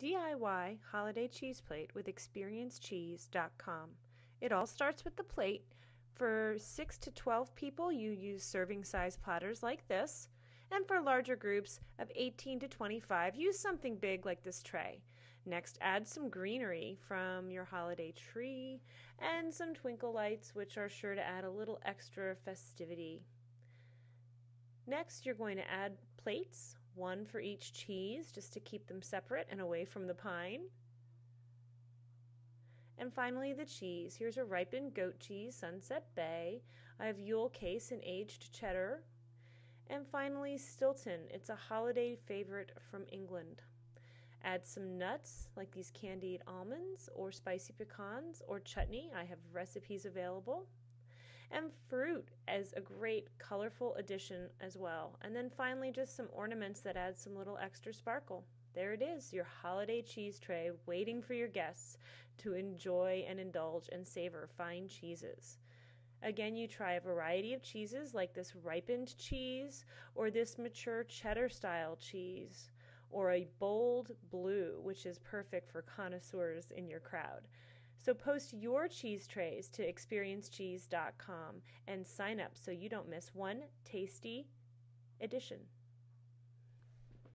DIY holiday cheese plate with experiencecheese.com. It all starts with the plate. For 6 to 12 people, you use serving size platters like this. And for larger groups of 18 to 25, use something big like this tray. Next, add some greenery from your holiday tree and some twinkle lights, which are sure to add a little extra festivity. Next, you're going to add plates, one for each cheese, just to keep them separate and away from the pine. And finally, the cheese. Here's a ripened goat cheese, Sunset Bay. I have Yule Case and aged cheddar. And finally, Stilton. It's a holiday favorite from England. Add some nuts, like these candied almonds, or spicy pecans, or chutney. I have recipes available and fruit as a great colorful addition as well. And then finally, just some ornaments that add some little extra sparkle. There it is, your holiday cheese tray waiting for your guests to enjoy and indulge and savor fine cheeses. Again, you try a variety of cheeses like this ripened cheese or this mature cheddar style cheese or a bold blue, which is perfect for connoisseurs in your crowd. So post your cheese trays to experiencecheese.com and sign up so you don't miss one tasty edition.